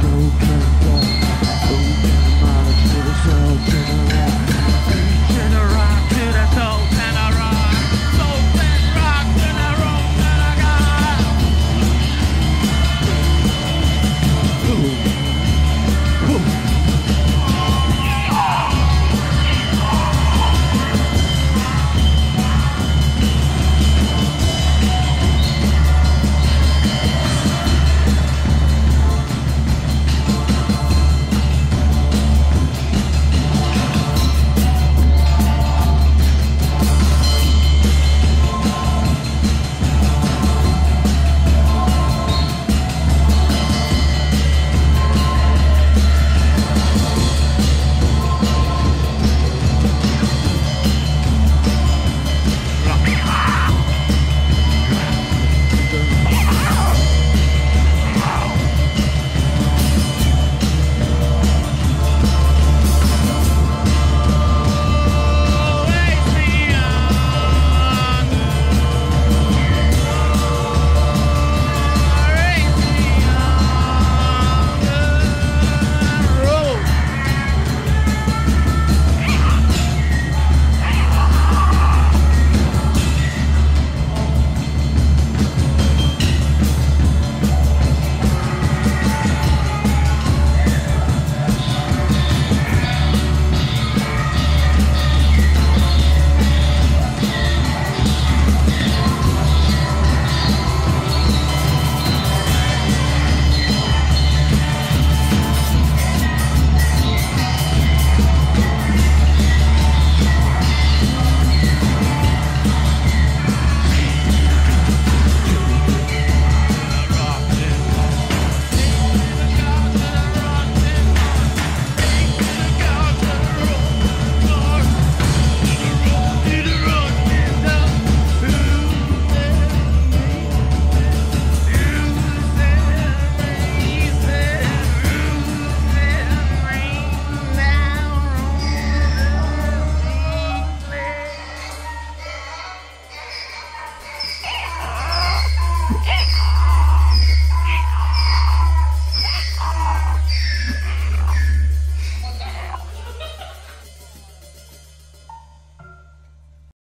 broken bone.